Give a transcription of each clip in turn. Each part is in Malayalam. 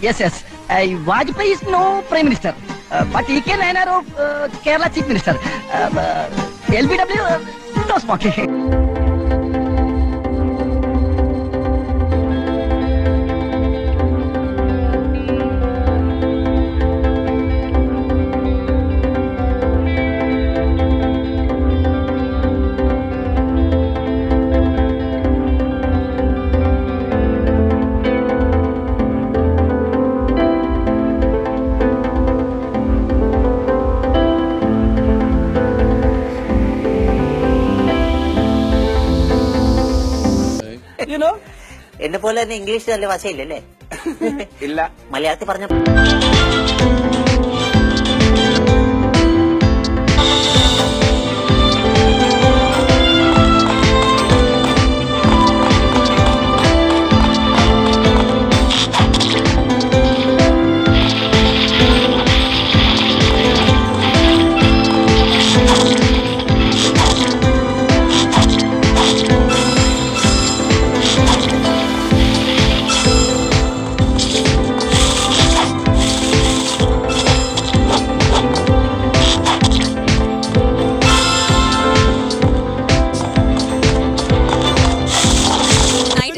yes, yes. Uh, Vajpayee is no prime minister, uh, but he can honor of uh, Kerala chief minister. Uh, uh, LBW, uh, no smoking. Smoking എന്നെ പോലെ തന്നെ ഇംഗ്ലീഷ് നല്ല ഭാഷയില്ലല്ലേ ഇല്ല. മലയാളത്തിൽ പറഞ്ഞ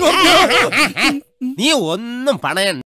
നീ ഒന്നും പണയണ്ട